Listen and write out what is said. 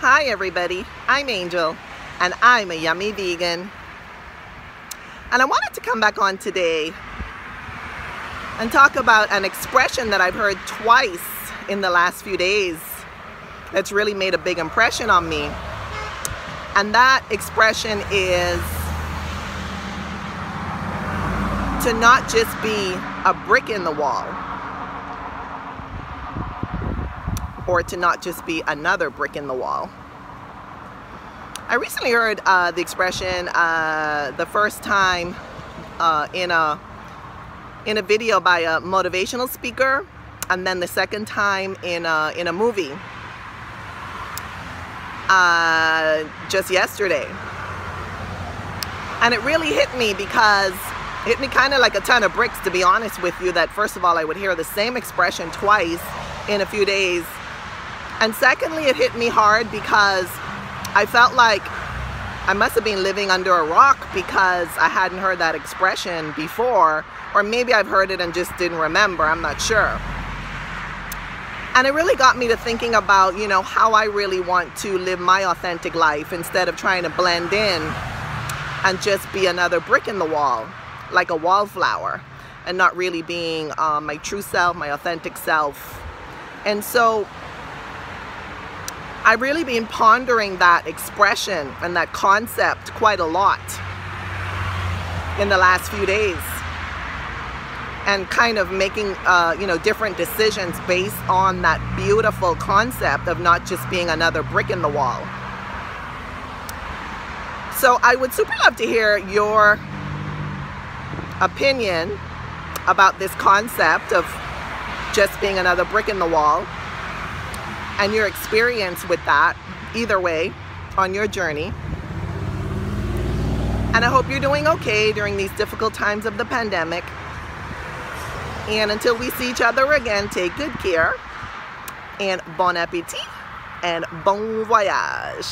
Hi everybody, I'm Angel and I'm a yummy vegan. And I wanted to come back on today and talk about an expression that I've heard twice in the last few days that's really made a big impression on me. And that expression is to not just be a brick in the wall or to not just be another brick in the wall. I recently heard uh, the expression uh, the first time uh, in a in a video by a motivational speaker and then the second time in a, in a movie. Uh, just yesterday. And it really hit me because it hit me kind of like a ton of bricks to be honest with you that first of all I would hear the same expression twice in a few days and secondly, it hit me hard because I felt like I must have been living under a rock because I hadn't heard that expression before, or maybe I've heard it and just didn't remember, I'm not sure. And it really got me to thinking about, you know, how I really want to live my authentic life instead of trying to blend in and just be another brick in the wall, like a wallflower, and not really being uh, my true self, my authentic self. And so I've really been pondering that expression and that concept quite a lot in the last few days. And kind of making uh, you know different decisions based on that beautiful concept of not just being another brick in the wall. So I would super love to hear your opinion about this concept of just being another brick in the wall and your experience with that, either way, on your journey. And I hope you're doing okay during these difficult times of the pandemic. And until we see each other again, take good care and bon appetit and bon voyage.